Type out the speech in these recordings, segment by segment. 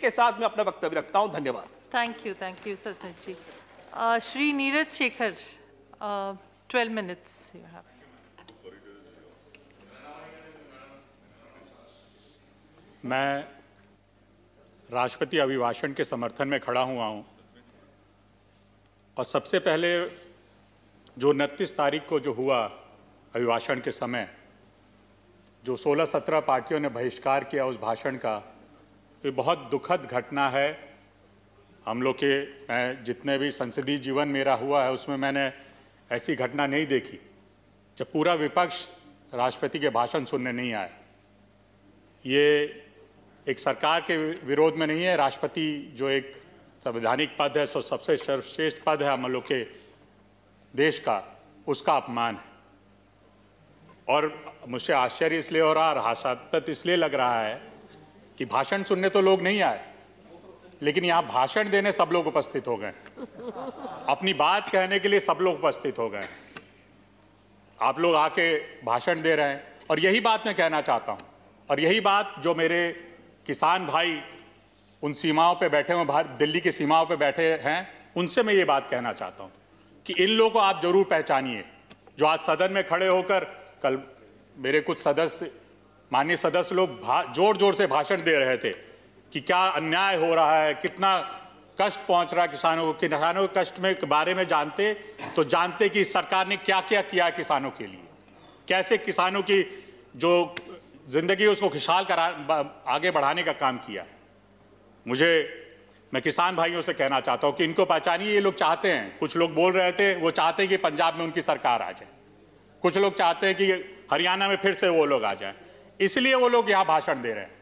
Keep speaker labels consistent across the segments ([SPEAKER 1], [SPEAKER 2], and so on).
[SPEAKER 1] के साथ मैं अपना वक्तव्य रखता हूँ। धन्यवाद।
[SPEAKER 2] Thank you, Sasmit ji. Uh, Shri Neeraj Shekhar, uh, 12 minutes
[SPEAKER 3] मैं राष्ट्रपति अभिभाषण के समर्थन में खड़ा हुआ हूँ। और सबसे पहले जो उनतीस तारीख को जो हुआ अभिभाषण के समय जो 16-17 पार्टियों ने बहिष्कार किया उस भाषण का ये बहुत दुखद घटना है। हम लोग के, मैं जितने भी संसदीय जीवन मेरा हुआ है, उसमें मैंने ऐसी घटना नहीं देखी, जब पूरा विपक्ष राष्ट्रपति के भाषण सुनने नहीं आया। ये एक सरकार के विरोध में नहीं है, राष्ट्रपति जो एक संवैधानिक पद है, सो सबसे सर्वश्रेष्ठ पद है हम लोग के देश का, उसका अपमान है। और मुझे आश्चर्य इसलिए हो रहा और हास्यास्पद इसलिए लग रहा है कि भाषण सुनने तो लोग नहीं आए, लेकिन यहाँ भाषण देने सब लोग उपस्थित हो गए। अपनी बात कहने के लिए सब लोग उपस्थित हो गए। आप लोग आके भाषण दे रहे हैं, और यही बात मैं कहना चाहता हूँ, और यही बात जो मेरे किसान भाई उन सीमाओं पे बैठे हुए, बाहर दिल्ली की सीमाओं पे बैठे हैं, उनसे मैं ये बात कहना चाहता हूँ कि इन लोगों को आप ज़रूर पहचानिए। जो आज सदन में खड़े होकर, कल मेरे कुछ सदस्य माननीय सदस्य लोग ज़ोर ज़ोर से भाषण दे रहे थे कि क्या अन्याय हो रहा है, कितना कष्ट पहुँच रहा है किसानों को किसानों के कष्ट में के बारे में जानते तो जानते कि सरकार ने क्या क्या किया किसानों के लिए? कैसे किसानों की जो ज़िंदगी उसको खुशहाल करा आगे बढ़ाने का काम किया? मुझे, मैं किसान भाइयों से कहना चाहता हूँ कि इनको पहचानिए, ये लोग चाहते हैं। कुछ लोग बोल रहे थे, वो चाहते हैं कि पंजाब में उनकी सरकार आ जाए। कुछ लोग चाहते हैं कि हरियाणा में फिर से वो लोग आ जाए। इसलिए वो लोग यहाँ भाषण दे रहे हैं।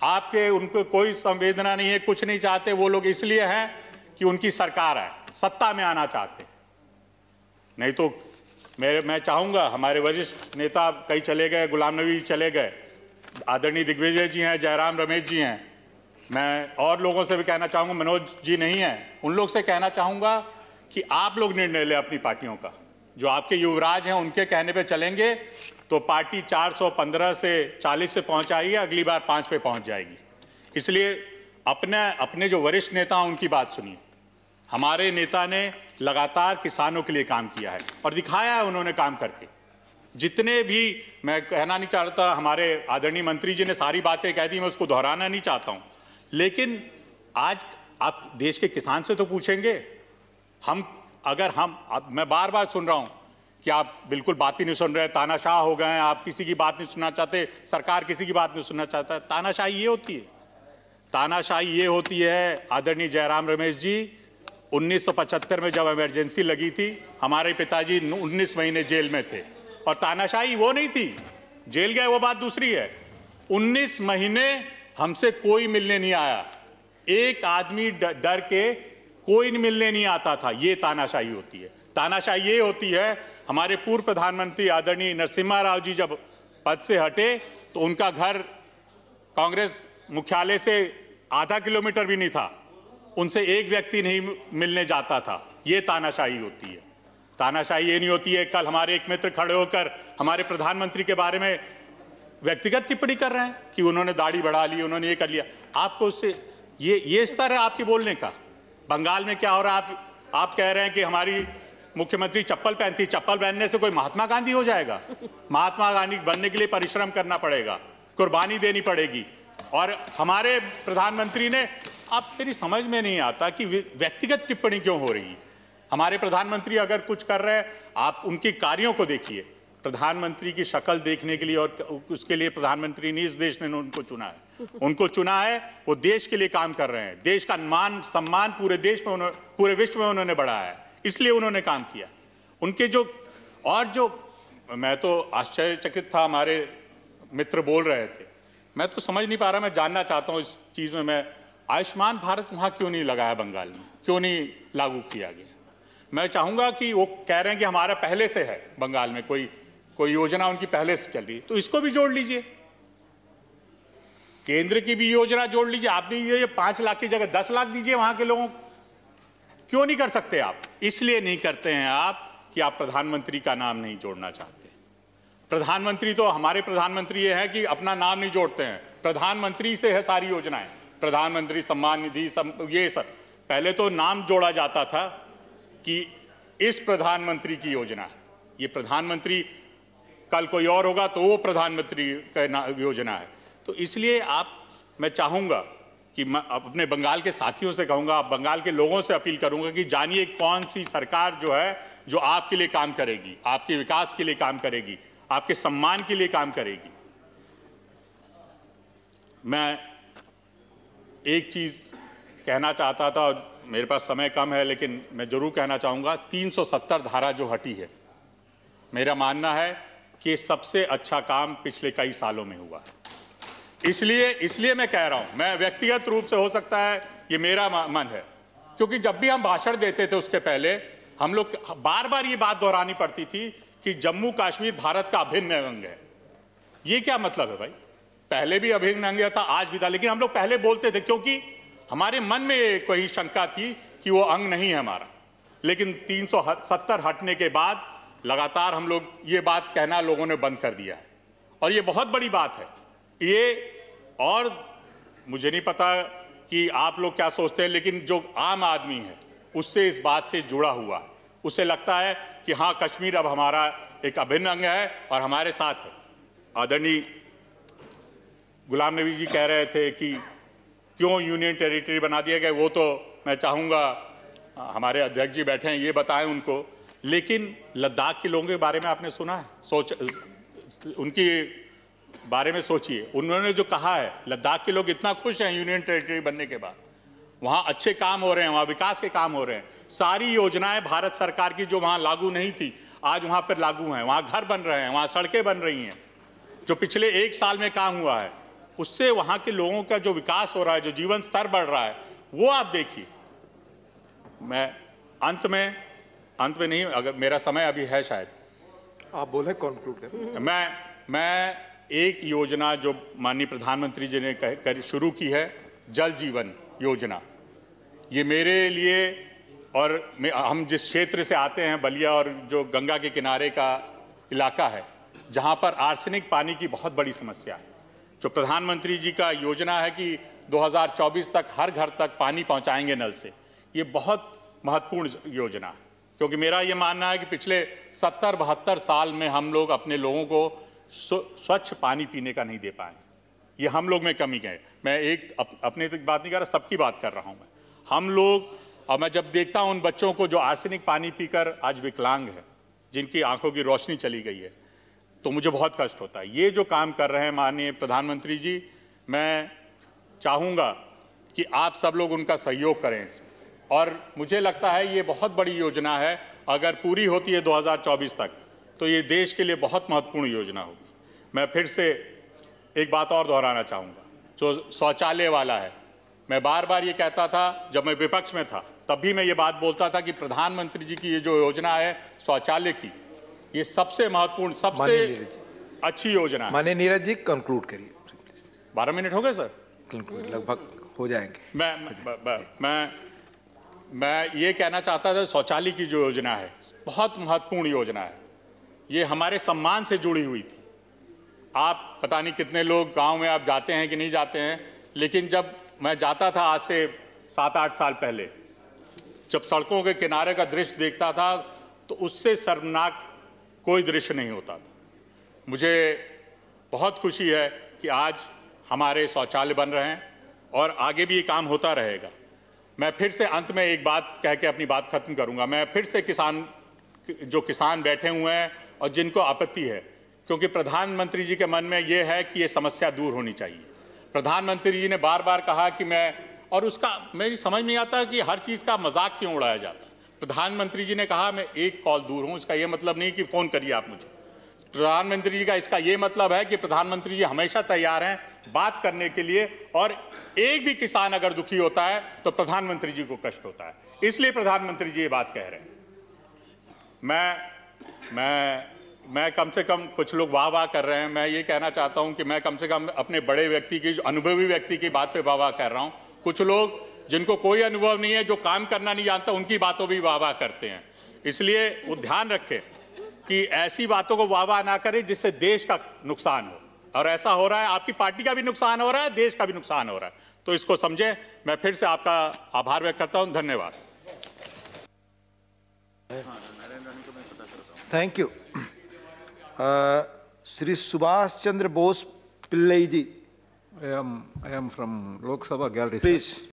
[SPEAKER 3] आपके उनको कोई संवेदना नहीं है, कुछ नहीं चाहते, वो लोग इसलिए हैं कि उनकी सरकार है, सत्ता में आना चाहते नहीं तो मेरे, मैं चाहूँगा हमारे वरिष्ठ नेता कई चले गए, गुलाम नबी चले गए, आदरणीय दिग्विजय जी हैं, जयराम रमेश जी हैं। मैं और लोगों से भी कहना चाहूँगा, मनोज जी नहीं हैं, उन लोग से कहना चाहूँगा कि आप लोग निर्णय लें अपनी पार्टियों का। जो आपके युवराज हैं, उनके कहने पे चलेंगे तो पार्टी 415 से 40 से पहुँच आई है अगली बार पाँच पे पहुँच जाएगी। इसलिए अपने अपने जो वरिष्ठ नेता उनकी बात सुनिए। हमारे नेता ने लगातार किसानों के लिए काम किया है और दिखाया है उन्होंने काम करके। जितने भी, मैं कहना नहीं चाहता, हमारे आदरणीय मंत्री जी ने सारी बातें कह दी, मैं उसको दोहराना नहीं चाहता हूँ। लेकिन आज आप देश के किसान से तो पूछेंगे, हम, अगर हम मैं बार बार सुन रहा हूँ कि आप बिल्कुल बात ही नहीं सुन रहे? तानाशाह हो गए हैं आप किसी की बात नहीं सुनना चाहते, सरकार किसी की बात नहीं सुनना चाहता। है तानाशाही ये होती है। तानाशाही ये होती है, आदरणीय जयराम रमेश जी 1975 में जब इमरजेंसी लगी थी, हमारे पिताजी 19 महीने जेल में थे। और तानाशाही वो नहीं थी। जेल गए, वो बात दूसरी है। 19 महीने हमसे कोई मिलने नहीं आया। एक आदमी डर के कोई मिलने नहीं आता था। ये तानाशाही होती है। तानाशाही ये होती है, हमारे पूर्व प्रधानमंत्री आदरणीय नरसिम्हा राव जी जब पद से हटे तो उनका घर कांग्रेस मुख्यालय से आधा किलोमीटर भी नहीं था। उनसे एक व्यक्ति नहीं मिलने जाता था। ये तानाशाही होती है। तानाशाही ये नहीं होती है, कल हमारे एक मित्र खड़े होकर हमारे प्रधानमंत्री के बारे में व्यक्तिगत टिप्पणी कर रहे हैं कि उन्होंने दाढ़ी बढ़ा ली, उन्होंने ये कर लिया। आपको उससे ये ये स्तर है आपके बोलने का, बंगाल में क्या हो रहा है? आप आप कह रहे हैं कि हमारी मुख्यमंत्री चप्पल पहनती, चप्पल पहनने से कोई महात्मा गांधी हो जाएगा? महात्मा गांधी बनने के लिए परिश्रम करना पड़ेगा, कुर्बानी देनी पड़ेगी। और हमारे प्रधानमंत्री ने, अब मेरी समझ में नहीं आता कि व्यक्तिगत टिप्पणी क्यों हो रही हमारे प्रधानमंत्री अगर कुछ कर रहे हैं, आप उनके कार्यों को देखिए। प्रधानमंत्री की शक्ल देखने के लिए और उसके लिए प्रधानमंत्री ने इस देश ने उनको चुना है। उनको चुना है, वो देश के लिए काम कर रहे हैं। देश का मान, सम्मान पूरे देश में पूरे विश्व में उन्होंने बढ़ाया है। इसलिए उन्होंने काम किया। उनके जो, और जो, मैं तो आश्चर्यचकित था, हमारे मित्र बोल रहे थे। मैं तो समझ नहीं पा रहा, मैं जानना चाहता हूँ इस चीज़ में, मैं आयुष्मान भारत वहाँ क्यों नहीं लगाया बंगाल में? क्यों नहीं लागू किया गया? मैं चाहूँगा कि वो कह रहे हैं कि हमारा पहले से है बंगाल में, कोई कोई योजना उनकी पहले से चल रही है। तो इसको भी जोड़ लीजिए। केंद्र की भी योजना जोड़ लीजिए। आप दीजिए पाँच लाख की जगह, दस लाख दीजिए वहाँ के लोगों को। क्यों नहीं कर सकते आप? इसलिए नहीं करते हैं आप कि आप प्रधानमंत्री का नाम नहीं जोड़ना चाहते। प्रधानमंत्री तो हमारे प्रधानमंत्री ये है कि अपना नाम नहीं जोड़ते हैं। प्रधानमंत्री से है सारी योजनाएँ। प्रधानमंत्री सम्मान निधि सम, ये सब। पहले तो नाम जोड़ा जाता था कि इस प्रधानमंत्री की योजना। है ये प्रधानमंत्री कल कोई और होगा तो वो प्रधानमंत्री का योजना है। तो इसलिए आप मैं चाहूँगा कि मैं अपने बंगाल के साथियों से कहूँगा बंगाल के लोगों से अपील करूँगा कि जानिए कौन सी सरकार जो है, जो आपके लिए काम करेगी, आपके विकास के लिए काम करेगी, आपके सम्मान के लिए काम करेगी। मैं एक चीज़ कहना चाहता था, और मेरे पास समय कम है, लेकिन मैं ज़रूर कहना चाहूँगा 370 धारा जो हटी है, मेरा मानना है कि सबसे अच्छा काम पिछले कई सालों में हुआ है। इसलिए इसलिए मैं कह रहा हूँ, मैं व्यक्तिगत रूप से हो सकता है ये मेरा मन है। क्योंकि जब भी हम भाषण देते थे उसके पहले, हम लोग बार बार ये बात दोहरानी पड़ती थी कि जम्मू कश्मीर भारत का अभिन्न अंग है। ये क्या मतलब है भाई? पहले भी अभिन्न अंग था, आज भी था, लेकिन हम लोग पहले बोलते थे, क्योंकि हमारे मन में कोई शंका थी कि वो अंग नहीं है हमारा। लेकिन 370 हटने के बाद लगातार हम लोग ये बात कहना लोगों ने बंद कर दिया है। और ये बहुत बड़ी बात है। ये और मुझे नहीं पता कि आप लोग क्या सोचते हैं, लेकिन जो आम आदमी है, उससे इस बात से जुड़ा हुआ है। उसे लगता है कि हाँ कश्मीर अब हमारा एक अभिन्न अंग है और हमारे साथ है। आदरणीय गुलाम नबी जी कह रहे थे कि क्यों यूनियन टेरिटरी बना दिया गया, वो तो मैं चाहूँगा हमारे अध्यक्ष जी बैठे हैं, ये बताएँ उनको। लेकिन लद्दाख के लोगों के बारे में आपने सुना है? सोच, उनकी बारे में सोचिए। उन्होंने जो कहा है लद्दाख के लोग इतना खुश हैं यूनियन टेरिटरी बनने के बाद। वहाँ अच्छे काम हो रहे हैं वहाँ विकास के काम हो रहे हैं। सारी योजनाएँ भारत सरकार की जो वहाँ लागू नहीं थी आज वहाँ पर लागू हैं। वहाँ घर बन रहे हैं वहाँ सड़कें बन रही हैं जो पिछले एक साल में काम हुआ है। उससे वहाँ के लोगों का जो विकास हो रहा है जो जीवन स्तर बढ़ रहा है वो आप देखिए। मैं अंत में अंत में नहीं अगर मेरा समय अभी है शायद।
[SPEAKER 4] आप बोले कंक्लूड करें।
[SPEAKER 3] मैं मैं एक योजना जो माननीय प्रधानमंत्री जी ने कह- कर, शुरू की है, जल जीवन योजना। ये मेरे लिए और हम जिस क्षेत्र से आते हैं, बलिया और जो गंगा के किनारे का इलाका है, जहाँ पर आर्सेनिक पानी की बहुत बड़ी समस्या है। जो प्रधानमंत्री जी का योजना है कि 2024 तक हर घर तक पानी पहुंचाएँगे नल से, ये बहुत महत्वपूर्ण योजना है। क्योंकि मेरा ये मानना है कि पिछले 70 बहत्तर साल में हम लोग अपने लोगों को स्वच्छ पानी पीने का नहीं दे पाए। ये हम लोग में कमी है। मैं एक अप, अपने तक बात नहीं कर रहा सबकी बात कर रहा हूँ मैं। हम लोग और मैं जब देखता हूँ उन बच्चों को जो आर्सेनिक पानी पीकर आज विकलांग है जिनकी आँखों की रोशनी चली गई है तो मुझे बहुत कष्ट होता है। ये जो काम कर रहे हैं माननीय प्रधानमंत्री जी मैं चाहूँगा कि आप सब लोग उनका सहयोग करें इसमें। और मुझे लगता है ये बहुत बड़ी योजना है। अगर पूरी होती है 2024 तक तो ये देश के लिए बहुत महत्वपूर्ण योजना होगी। मैं फिर से एक बात और दोहराना चाहूँगा जो शौचालय वाला है। मैं बार बार ये कहता था जब मैं विपक्ष में था तब भी मैं ये बात बोलता था कि प्रधानमंत्री जी की ये जो योजना है शौचालय की ये सबसे महत्वपूर्ण सबसे। अच्छी योजना है।
[SPEAKER 4] माने नीरज जी कंक्लूड करिए।
[SPEAKER 3] बारह मिनट हो गए सर?
[SPEAKER 4] कंक्लूड लगभग हो जाएँगे।
[SPEAKER 3] मैं- मैं मैं ये कहना चाहता था शौचालय की जो योजना है बहुत महत्वपूर्ण योजना है। ये हमारे सम्मान से जुड़ी हुई थी। आप पता नहीं कितने लोग गाँव में आप जाते हैं कि नहीं जाते हैं, लेकिन जब मैं जाता था आज से सात आठ साल पहले, जब सड़कों के किनारे का दृश्य देखता था तो उससे शर्मनाक कोई दृश्य नहीं होता था। मुझे बहुत खुशी है कि आज हमारे शौचालय बन रहे हैं और आगे भी ये काम होता रहेगा। मैं फिर से अंत में एक बात कह के अपनी बात खत्म करूँगा। मैं फिर से किसान जो किसान बैठे हुए हैं और जिनको आपत्ति है, क्योंकि प्रधानमंत्री जी के मन में ये है कि ये समस्या दूर होनी चाहिए। प्रधानमंत्री जी ने बार बार कहा कि मैं, और उसका, मेरी समझ नहीं आता कि हर चीज़ का मज़ाक क्यों उड़ाया जाता प्रधानमंत्री जी ने कहा, मैं एक कॉल दूर हूँ, इसका ये मतलब नहीं कि फ़ोन करिए आप मुझे। प्रधानमंत्री जी का इसका ये मतलब है कि प्रधानमंत्री जी हमेशा तैयार हैं बात करने के लिए, और एक भी किसान अगर दुखी होता है तो प्रधानमंत्री जी को कष्ट होता है। इसलिए प्रधानमंत्री जी ये बात कह रहे हैं। मैं मैं मैं कम से कम कुछ लोग वाह वाह कर रहे हैं। मैं ये कहना चाहता हूँ कि मैं कम से कम अपने बड़े व्यक्ति की, अनुभवी व्यक्ति की बात पे वाह वाह कर रहा हूँ। कुछ लोग जिनको कोई अनुभव नहीं है, जो काम करना नहीं जानता, उनकी बातों भी वाह वाह करते हैं। इसलिए वो ध्यान रखें कि ऐसी बातों को वाह वाह ना करें जिससे देश का नुकसान हो। और ऐसा हो रहा है, आपकी पार्टी का भी नुकसान हो रहा है, देश का भी नुकसान हो रहा है। तो इसको समझें। मैं फिर से आपका आभार व्यक्त करता हूँ। धन्यवाद।
[SPEAKER 4] Thank you. Uh, Sri Subhash Chandra Bose Pillai ji.
[SPEAKER 5] I am, I am from Lok Sabha Gallery. Please.
[SPEAKER 4] Sir.